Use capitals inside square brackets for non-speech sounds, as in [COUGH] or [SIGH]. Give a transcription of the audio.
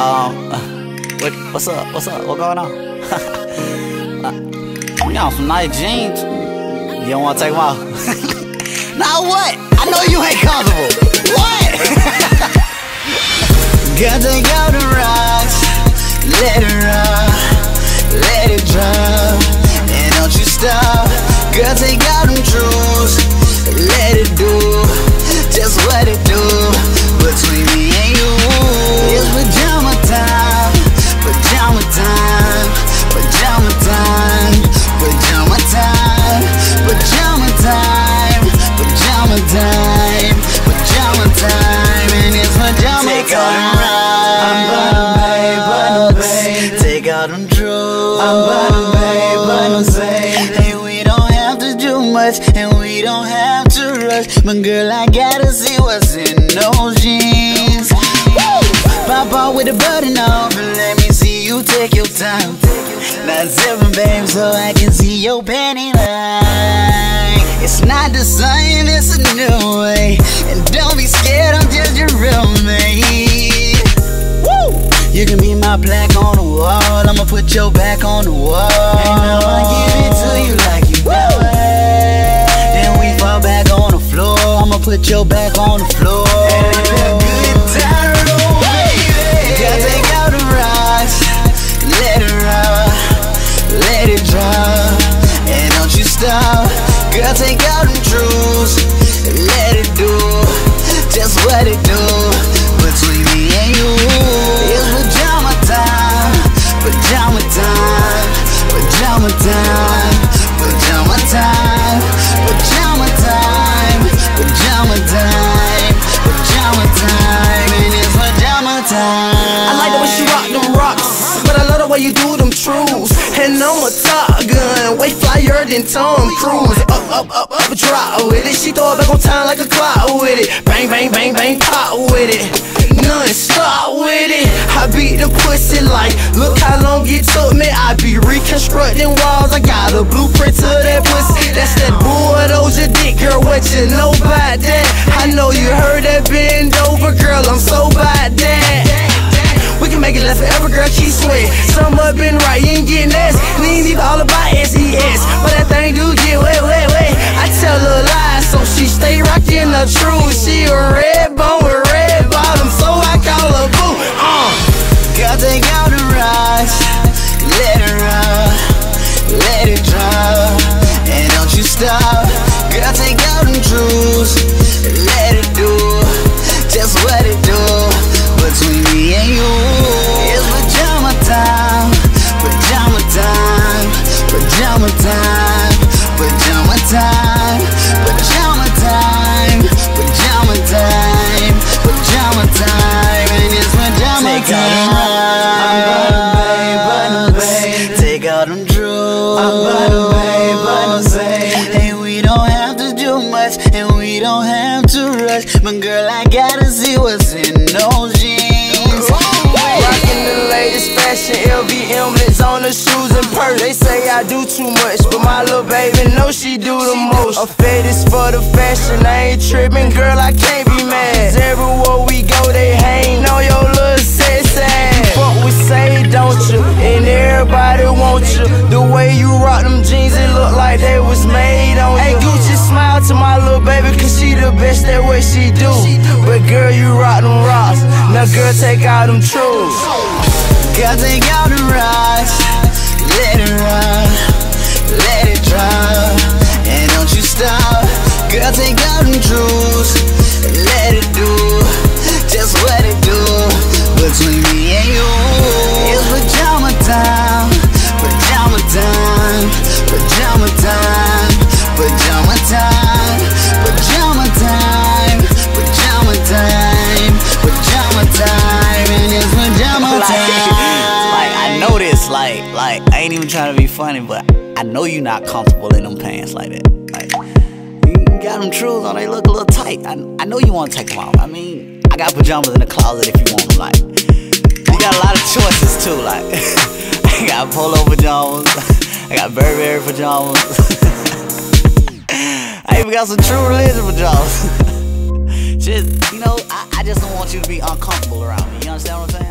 Um, what, what's up? What's up? What going on? you got some nice jeans. You don't want to take them off? now what? I know you ain't comfortable. What? Out the rocks, let it rock, let it drop, and don't you stop. Girl, take out them truths, I'm bottom babe. Take out them drugs. I'm bottom babe. And we don't have to do much, and we don't have to rush. But girl, I gotta see what's in those jeans. Pop out with the button off, and let me see you take your time. Now seven, babe, so I can see your panty line. It's not the same, it's a new way. And don't be scared, I'm just your roommate. You can be my plaque on the wall. I'ma put your back on the wall. And I'ma give it to you like you know it. Then we fall back on the floor. I'ma put your back on the floor. You do them truths. And I'm a top gun, way flyer than Tom Cruise. Up, up, up, up, drop with it. She throw it back on time like a clock with it. Bang, bang, bang, bang, pop with it. None stop with it. I beat the pussy like, look how long it took me. I be reconstructing walls. I got a blueprint to that pussy. That's that bulldozer dick, girl. What you know about that? I know you heard that bend over, girl. I'm so about that. Can last forever, girl, keep sweat. Some up been right, you ain't getting ass. And ain't even all about SES But that thing do get wet, wet, wet. I tell her lies, so she stay rockin' the truth. She a But girl, I gotta see what's in those jeans. Rockin' the latest fashion, LV emblems on the shoes and purse. They say I do too much, but my little baby know she do the most. A fetish for the fashion, I ain't trippin', girl, I can't be mad. Rock them jeans, it look like they was made on you. Hey, Gucci, smile to my little baby, cause she the best that way she do. But girl, you rock them rocks. Now, girl, take out them truths. Girl, take out the rocks, let it rock, let it drop, and don't you stop. Girl, take out them truths, let it do just what it do between me and you. Ain't even trying to be funny, but I know you not comfortable in them pants like that. Like you got them trues on, they look a little tight. I, I know you want to take them off. I mean, I got pajamas in the closet if you want them. Like you got a lot of choices too. Like [LAUGHS] I got polo pajamas, [LAUGHS] I got Burberry pajamas. [LAUGHS] I even got some True Religion pajamas. Just you know, I, I just don't want you to be uncomfortable around me. You understand what I'm saying?